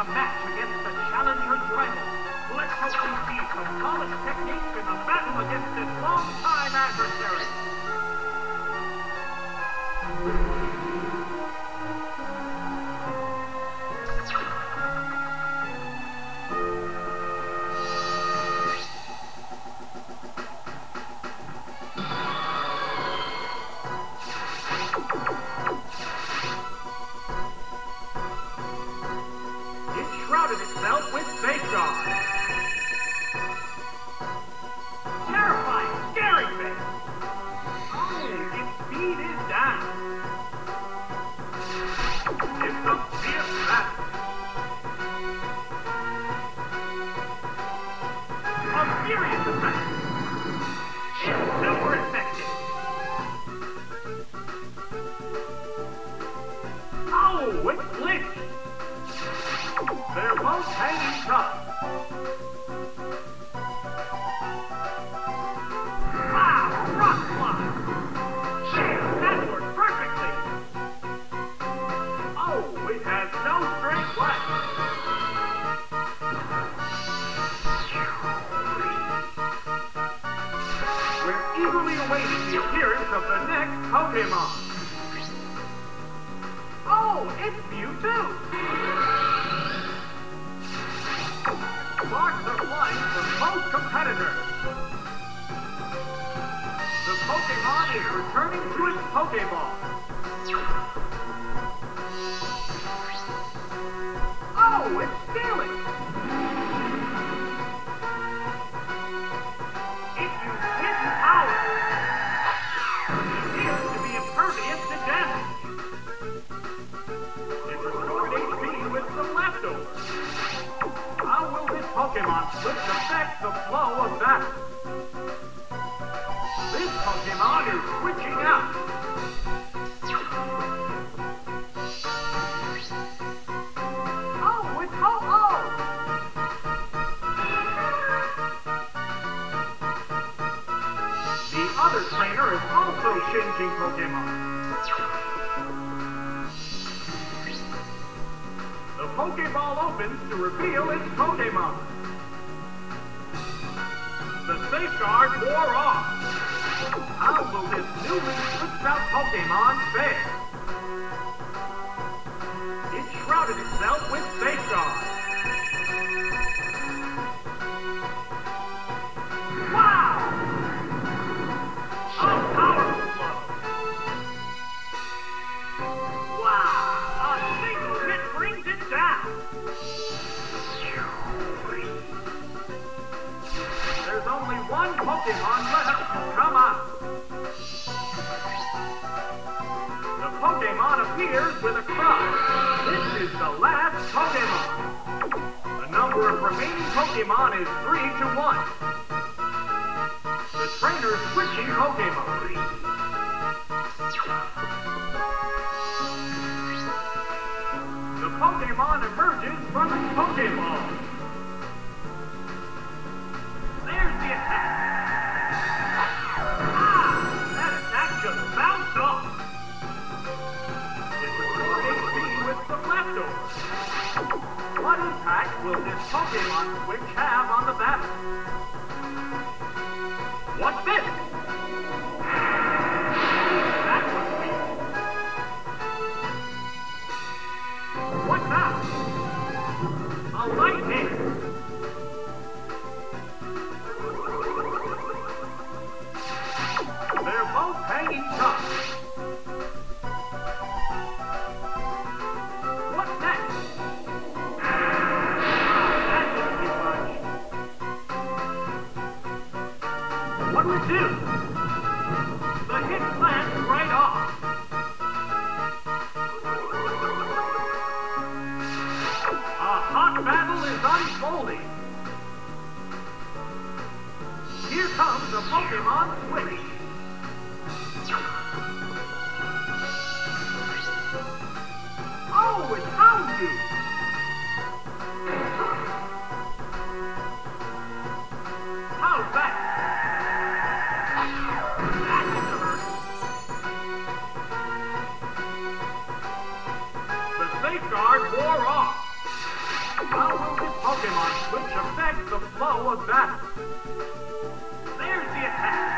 a match against the challenger's rival. Let's hope he sees some college techniques in the battle against his longtime adversary. Attack. It's super effective. Oh, it clinched. They're both hanging tough. Pokemon. Oh, it's Mewtwo! Sparks are flying for both competitors. The Pokemon is returning to its Pokeball. Oh, it's Pokemon switch affect the flow of battle? This Pokemon is switching out. Oh, Ho-Oh! The other trainer is also changing Pokemon. The Pokeball opens to reveal its Pokemon. The safeguard wore off. How will this newly switched out Pokemon fare? It shrouded itself with safeguard. One Pokemon left come out. The Pokemon appears with a cry. This is the last Pokemon. The number of remaining Pokemon is three to one. The trainer's switching Pokemon. The Pokemon emerges from its Pokeball. Will this Pokemon switch have on the battle? What do we do? The hit lands right off. A hot battle is unfolding. Here comes the Pokemon Switch. Oh, it's Houndoom! safeguard wore off. How will this Pokemon switch affect the flow of battle? There's the attack.